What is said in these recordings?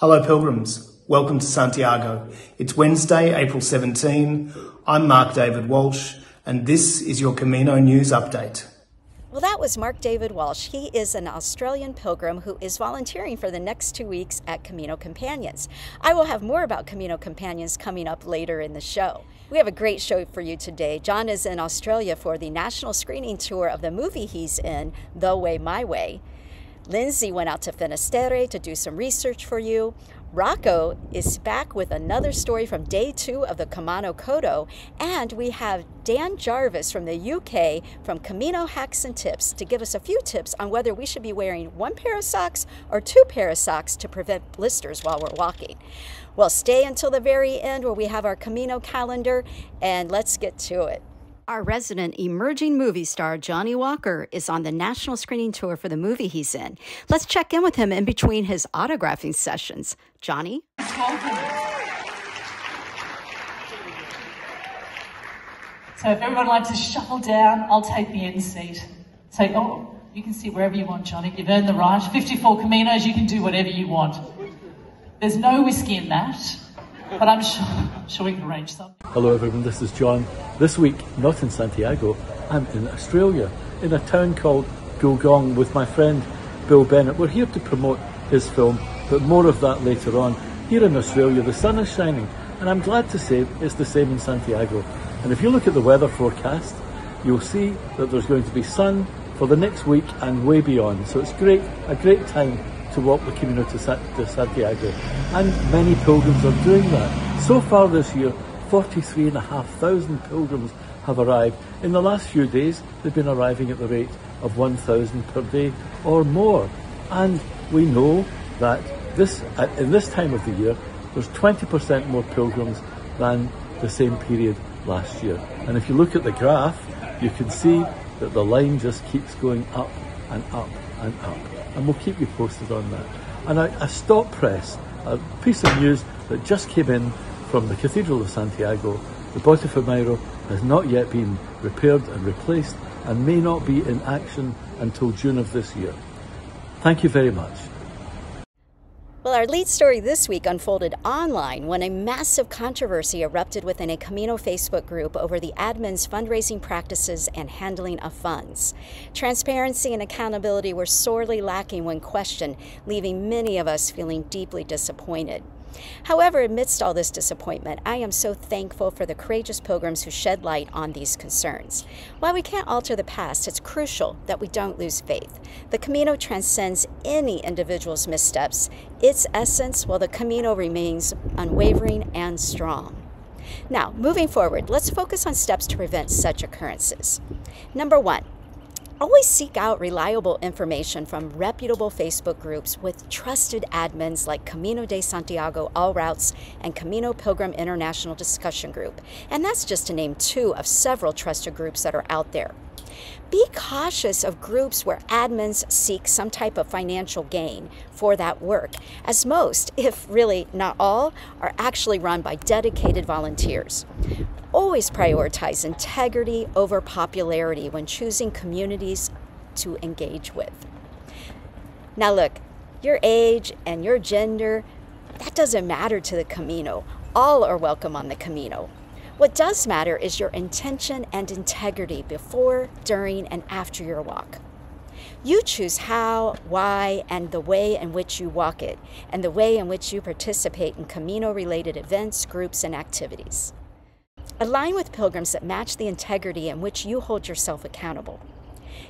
Hello, pilgrims. Welcome to Santiago. It's Wednesday, April 17. I'm Mark David Walsh, and this is your Camino News Update. Well, that was Mark David Walsh. He is an Australian pilgrim who is volunteering for the next two weeks at Camino Companions. I will have more about Camino Companions coming up later in the show. We have a great show for you today. John is in Australia for the national screening tour of the movie he's in, The Way My Way. Lindsay went out to Finisterre to do some research for you. Rocco is back with another story from day two of the Kumano Kodo, and we have Dan Jarvis from the UK from Camino Hacks and Tips to give us a few tips on whether we should be wearing one pair of socks or two pair of socks to prevent blisters while we're walking. Well, stay until the very end where we have our Camino calendar, and let's get to it. Our resident emerging movie star, Johnnie Walker, is on the national screening tour for the movie he's in. Let's check in with him in between his autographing sessions. Johnnie? So if everyone likes to shuffle down, I'll take the end seat. So, oh, you can sit wherever you want, Johnnie. You've earned the right. 54 Caminos, you can do whatever you want. There's no whiskey in that, but I'm sure, sure we can arrange some. Hello everyone, this is John. This week, not in Santiago, I'm in Australia, in a town called Googong with my friend Bill Bennett. We're here to promote his film, but more of that later on. Here in Australia, the sun is shining, and I'm glad to say it's the same in Santiago. And if you look at the weather forecast, you'll see that there's going to be sun for the next week and way beyond. So it's great, a great time to walk the Camino to, Santiago. And many pilgrims are doing that. So far this year, 43,500 pilgrims have arrived. In the last few days, they've been arriving at the rate of 1,000 per day or more. And we know that this, in this time of the year, there's 20% more pilgrims than the same period last year. And if you look at the graph, you can see that the line just keeps going up and up and up. And we'll keep you posted on that. And a, a stop press, a piece of news that just came in from the Cathedral of Santiago. The Botafumeiro has not yet been repaired and replaced and may not be in action until June of this year. Thank you very much. Well, our lead story this week unfolded online when a massive controversy erupted within a Camino Facebook group over the admin's fundraising practices and handling of funds. Transparency and accountability were sorely lacking when questioned, leaving many of us feeling deeply disappointed. However, amidst all this disappointment, I am so thankful for the courageous pilgrims who shed light on these concerns. While we can't alter the past, it's crucial that we don't lose faith. The Camino transcends any individual's missteps. Its essence, well, the Camino remains unwavering and strong. Now, moving forward, let's focus on steps to prevent such occurrences. Number one, Always seek out reliable information from reputable Facebook groups with trusted admins like Camino de Santiago All Routes and Camino Pilgrim International Discussion Group. And that's just to name two of several trusted groups that are out there. Be cautious of groups where admins seek some type of financial gain for that work, as most, if really not all, are actually run by dedicated volunteers. Always prioritize integrity over popularity when choosing communities to engage with. Now, look, your age and your gender, that doesn't matter to the Camino. All are welcome on the Camino. What does matter is your intention and integrity before, during, and after your walk. You choose how, why, and the way in which you walk it, and the way in which you participate in Camino related events, groups, and activities. Align with pilgrims that match the integrity in which you hold yourself accountable.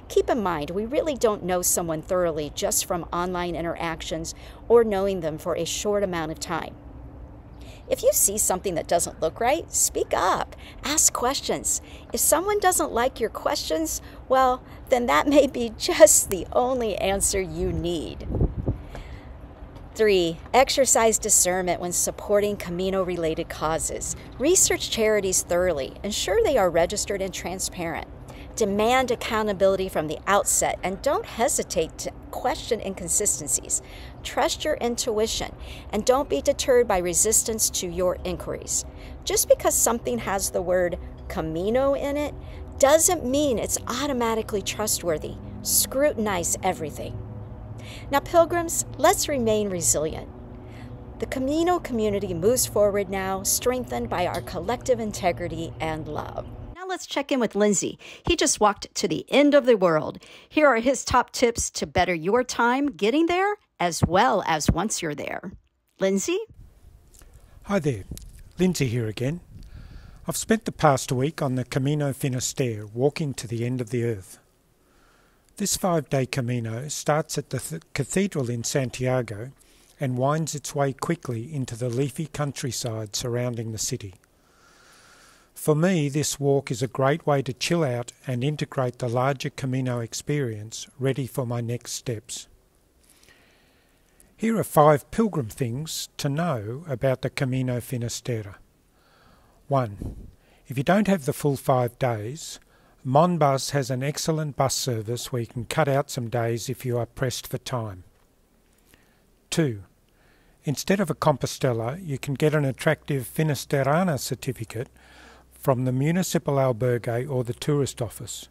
Keep in mind, we really don't know someone thoroughly just from online interactions or knowing them for a short amount of time. If you see something that doesn't look right, speak up. Ask questions. If someone doesn't like your questions, well, then that may be just the only answer you need. Three, exercise discernment when supporting Camino related causes. Research charities thoroughly. Ensure they are registered and transparent. Demand accountability from the outset and don't hesitate to question inconsistencies. Trust your intuition and don't be deterred by resistance to your inquiries. Just because something has the word Camino in it doesn't mean it's automatically trustworthy. Scrutinize everything. Now, pilgrims, let's remain resilient. The Camino community moves forward now, strengthened by our collective integrity and love. Now let's check in with Lindsay. He just walked to the end of the world. Here are his top tips to better your time getting there as well as once you're there. Lindsay? Hi there, Lindsay here again. I've spent the past week on the Camino Finisterre, walking to the end of the earth. This five day Camino starts at the th- cathedral in Santiago and winds its way quickly into the leafy countryside surrounding the city. For me, this walk is a great way to chill out and integrate the larger Camino experience, ready for my next steps. Here are five pilgrim things to know about the Camino Finisterre. 1. If you don't have the full five days, Monbus has an excellent bus service where you can cut out some days if you are pressed for time. 2. Instead of a Compostela, you can get an attractive Finisterrana certificate from the municipal albergue or the tourist office.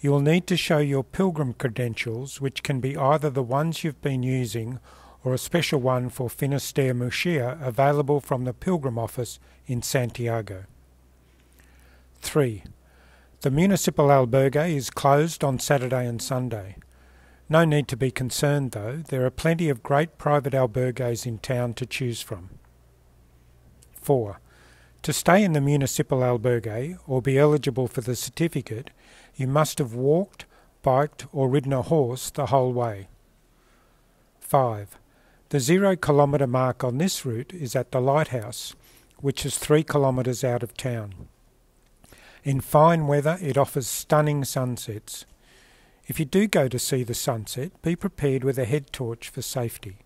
You will need to show your pilgrim credentials, which can be either the ones you've been using or a special one for Finisterre Muxía available from the pilgrim office in Santiago. 3. The municipal albergue is closed on Saturday and Sunday. No need to be concerned though, there are plenty of great private albergues in town to choose from. 4. To stay in the municipal albergue or be eligible for the certificate, you must have walked, biked, or ridden a horse the whole way. 5. The zero kilometre mark on this route is at the lighthouse, which is three kilometres out of town. In fine weather, it offers stunning sunsets. If you do go to see the sunset, be prepared with a head torch for safety.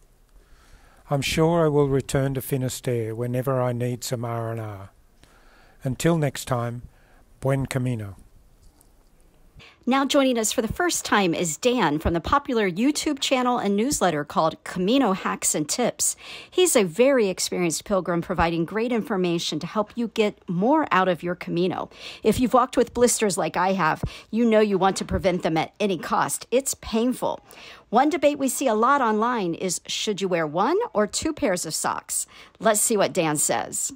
I'm sure I will return to Finisterre whenever I need some R&R. Until next time, buen camino. Now joining us for the first time is Dan from the popular YouTube channel and newsletter called Camino Hacks and Tips. He's a very experienced pilgrim providing great information to help you get more out of your Camino. If you've walked with blisters like I have, you know you want to prevent them at any cost. It's painful. One debate we see a lot online is should you wear one or two pairs of socks? Let's see what Dan says.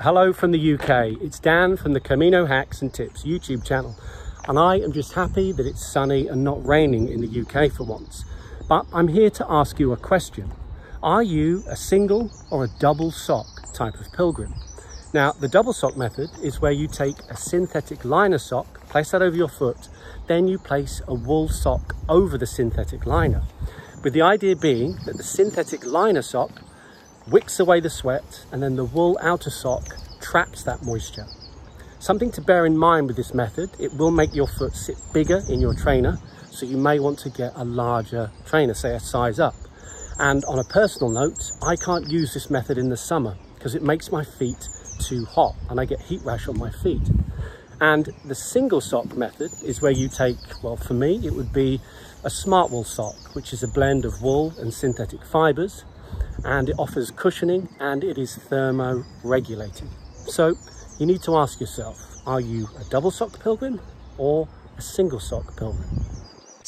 Hello from the UK. It's Dan from the Camino Hacks and Tips YouTube channel and I am just happy that it's sunny and not raining in the UK for once. But I'm here to ask you a question. Are you a single or a double sock type of pilgrim? Now, the double sock method is where you take a synthetic liner sock, place that over your foot, then you place a wool sock over the synthetic liner. With the idea being that the synthetic liner sock wicks away the sweat and then the wool outer sock traps that moisture. Something to bear in mind with this method, it will make your foot sit bigger in your trainer, so you may want to get a larger trainer, say a size up. And on a personal note, I can't use this method in the summer because it makes my feet too hot and I get heat rash on my feet. And the single sock method is where you take, well, for me, it would be a Smartwool sock, which is a blend of wool and synthetic fibers, and it offers cushioning and it is thermo-regulating. So you need to ask yourself, are you a double sock pilgrim or a single sock pilgrim?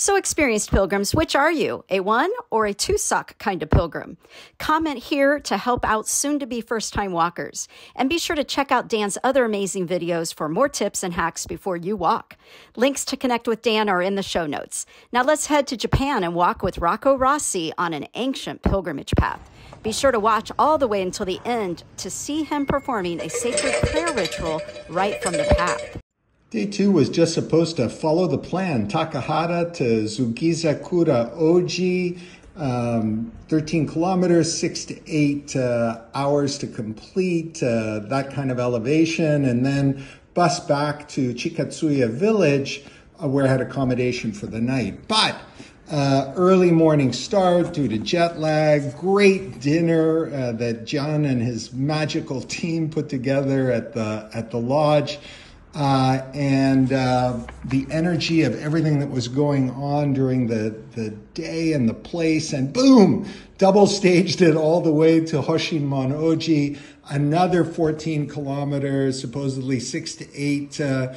So, experienced pilgrims, which are you? A one or a two sock kind of pilgrim? Comment here to help out soon to be first time walkers. And be sure to check out Dan's other amazing videos for more tips and hacks before you walk. Links to connect with Dan are in the show notes. Now, let's head to Japan and walk with Rocco Rossi on an ancient pilgrimage path. Be sure to watch all the way until the end to see him performing a sacred prayer ritual right from the path. Day two was just supposed to follow the plan. Takahara to Tsugizakura Oji, um, 13 kilometers, six to eight uh, hours to complete, uh, that kind of elevation, and then bus back to Chikatsuyu village uh, where I had accommodation for the night. But uh, early morning start due to jet lag. Great dinner uh, that John and his magical team put together at the at the lodge, uh, and uh, the energy of everything that was going on during the the day and the place, and boom, double staged it all the way to Hosshinmon Oji. Another 14 kilometers, supposedly six to eight uh,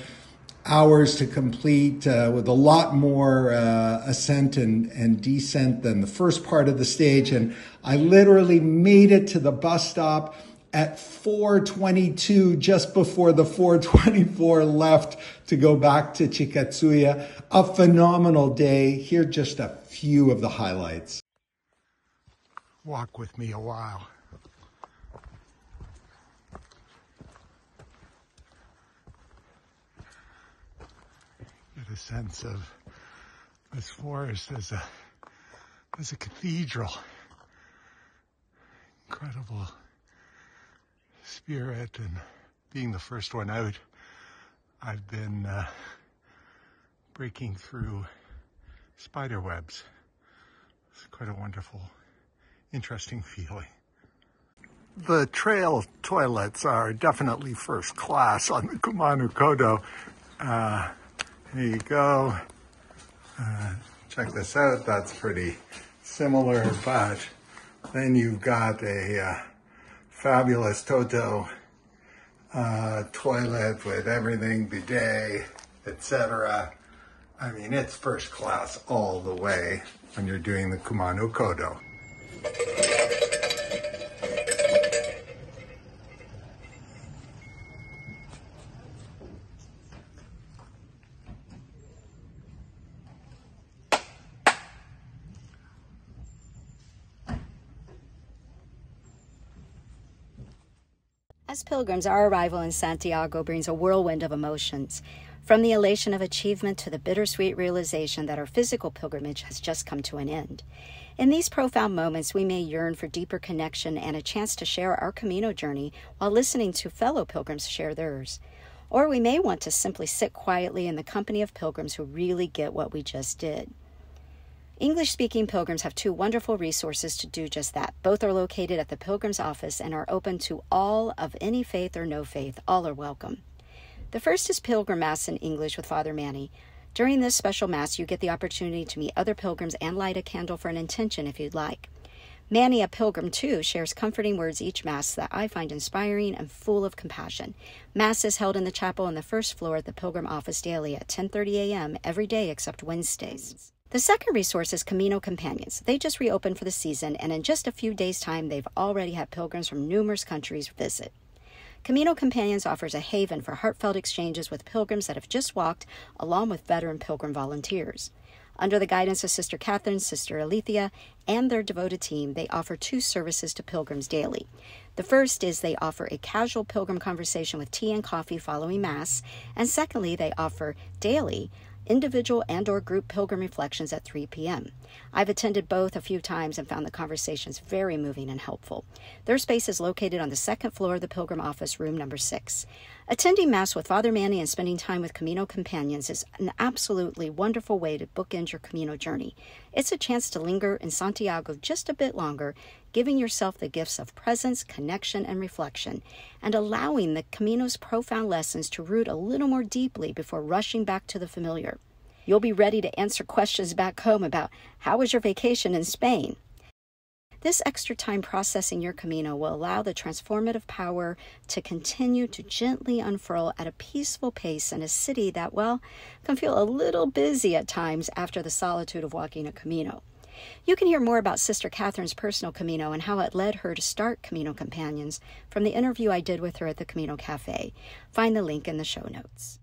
hours to complete uh, with a lot more uh, ascent and, and descent than the first part of the stage. And I literally made it to the bus stop at 422 just before the 424 left to go back to Chikatsuyu. A phenomenal day. Here just a few of the highlights. Walk with me a while. A sense of this forest as a as a cathedral. Incredible spirit and being the first one out, I've been uh, breaking through spider webs. It's quite a wonderful, interesting feeling. The trail toilets are definitely first class on the Kumano Kodo. Uh, here you go. Uh, check this out. That's pretty similar, but then you've got a uh, fabulous Toto uh, toilet with everything, bidet, etc. I mean, it's first class all the way when you're doing the Kumano Kodo. As pilgrims, our arrival in Santiago brings a whirlwind of emotions. From the elation of achievement to the bittersweet realization that our physical pilgrimage has just come to an end. In these profound moments, we may yearn for deeper connection and a chance to share our Camino journey while listening to fellow pilgrims share theirs. Or we may want to simply sit quietly in the company of pilgrims who really get what we just did. English speaking pilgrims have two wonderful resources to do just that. Both are located at the Pilgrim's office and are open to all of any faith or no faith. All are welcome. The first is Pilgrim Mass in English with Father Manny. During this special Mass, you get the opportunity to meet other pilgrims and light a candle for an intention if you'd like. Manny, a pilgrim too, shares comforting words each Mass that I find inspiring and full of compassion. Mass is held in the chapel on the first floor at the Pilgrim office daily at 10:30 a.m. every day except Wednesdays. The second resource is Camino Companions. They just reopened for the season, and in just a few days' time, they've already had pilgrims from numerous countries visit. Camino Companions offers a haven for heartfelt exchanges with pilgrims that have just walked, along with veteran pilgrim volunteers. Under the guidance of Sister Catherine, Sister Alethea, and their devoted team, they offer two services to pilgrims daily. The first is they offer a casual pilgrim conversation with tea and coffee following Mass, and secondly, they offer daily individual and or group pilgrim reflections at 3 p.m. I've attended both a few times and found the conversations very moving and helpful. Their space is located on the second floor of the pilgrim office, room number 6. Attending Mass with Father Manny and spending time with Camino companions is an absolutely wonderful way to bookend your Camino journey. It's a chance to linger in Santiago just a bit longer, giving yourself the gifts of presence, connection, and reflection, and allowing the Camino's profound lessons to root a little more deeply before rushing back to the familiar. You'll be ready to answer questions back home about how was your vacation in Spain? This extra time processing your Camino will allow the transformative power to continue to gently unfurl at a peaceful pace in a city that, well, can feel a little busy at times after the solitude of walking a Camino. You can hear more about Sister Catherine's personal Camino and how it led her to start Camino Companions from the interview I did with her at the Camino Cafe. Find the link in the show notes.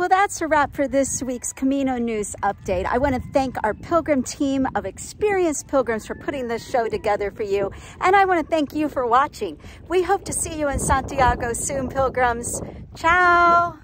Well, that's a wrap for this week's Camino News Update. I want to thank our pilgrim team of experienced pilgrims for putting this show together for you. And I want to thank you for watching. We hope to see you in Santiago soon, pilgrims. Ciao.